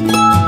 Música